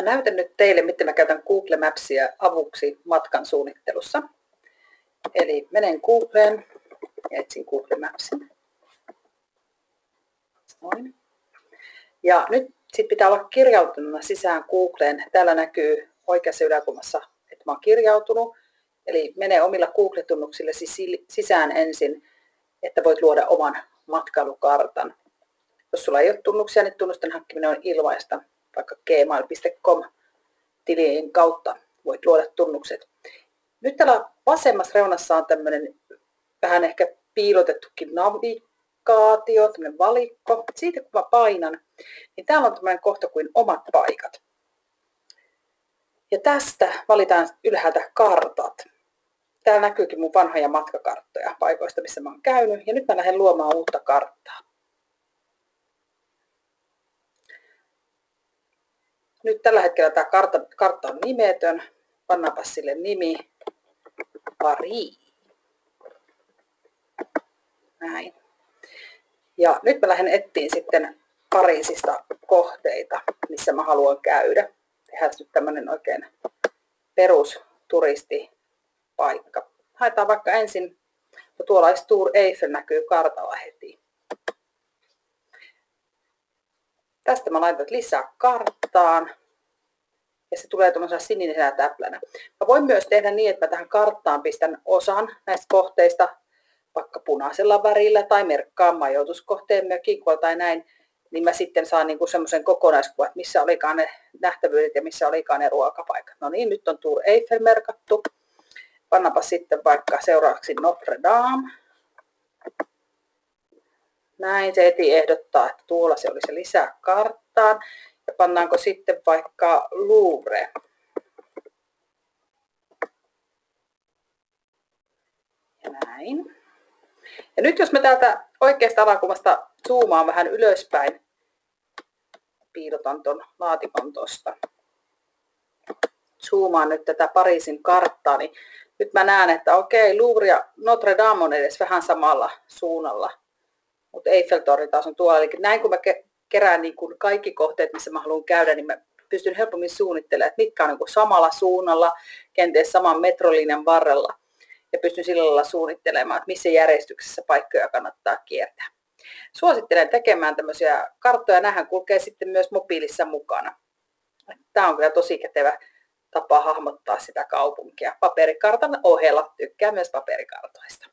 Mä näytän nyt teille, miten mä käytän Google Mapsia avuksi matkan suunnittelussa. Eli menen Googleen ja etsin Google Mapsin. Noin. Ja nyt sit pitää olla kirjautunut sisään Googleen. Täällä näkyy oikeassa yläkulmassa, että mä oon kirjautunut. Eli mene omilla Google-tunnuksille sisään ensin, että voit luoda oman matkailukartan. Jos sulla ei ole tunnuksia, niin tunnusten hankkiminen on ilmaista vaikka gmail.com tilien kautta voit luoda tunnukset. Nyt täällä vasemmassa reunassa on tämmöinen vähän ehkä piilotettukin navigaatio, tämmöinen valikko. Siitä kun mä painan, niin täällä on tämmöinen kohta kuin omat paikat. Ja tästä valitaan ylhäältä kartat. Täällä näkyykin mun vanhoja matkakarttoja paikoista, missä mä oon käynyt. Ja nyt mä lähden luomaan uutta karttaa. Nyt tällä hetkellä tämä kartta, kartta on nimetön. Pannaanpa sille nimi Pari. Näin. Ja nyt mä lähden etsiin sitten Pariisista kohteita, missä mä haluan käydä. Tehdään nyt tämmönen oikein perusturistipaikka. Haetaan vaikka ensin, no tuolla Tour Eiffel näkyy kartalla heti. Tästä mä laitan lisää karttaan ja se tulee tuollaisena sinisenä täplänä. Mä voin myös tehdä niin, että mä tähän karttaan pistän osan näistä kohteista vaikka punaisella värillä tai merkkaan majoituskohteen mökikolla tai näin, niin mä sitten saan niin semmoisen kokonaiskuvan, että missä olikaan ne nähtävyydet ja missä olikaan ne ruokapaikat. No niin, nyt on Tour Eiffel merkattu. Pannapa sitten vaikka seuraavaksi Notre Dame. Näin se heti ehdottaa, että tuolla se oli se lisää karttaan. Pannaanko sitten vaikka Louvre. Ja näin. Ja nyt jos me täältä oikeasta alakuvasta zoomaan vähän ylöspäin, piilotan tuon laatikon tuosta. Zoomaan nyt tätä Pariisin karttaa, niin nyt mä näen, että okei, Louvre ja Notre Dame on edes vähän samalla suunnalla. Mutta Eiffeltorni taas on tuolla. Eli näin kun mä kerään niin kuin kaikki kohteet, missä mä haluan käydä, niin mä pystyn helpommin suunnittelemaan, että mitkä on niin kuin samalla suunnalla, kenties saman metrolinjan varrella. Ja pystyn sillä lailla suunnittelemaan, että missä järjestyksessä paikkoja kannattaa kiertää. Suosittelen tekemään tämmöisiä karttoja. Nähän kulkee sitten myös mobiilissa mukana. Tämä on kyllä tosi kätevä tapa hahmottaa sitä kaupunkia paperikartan ohella. Tykkään myös paperikartoista.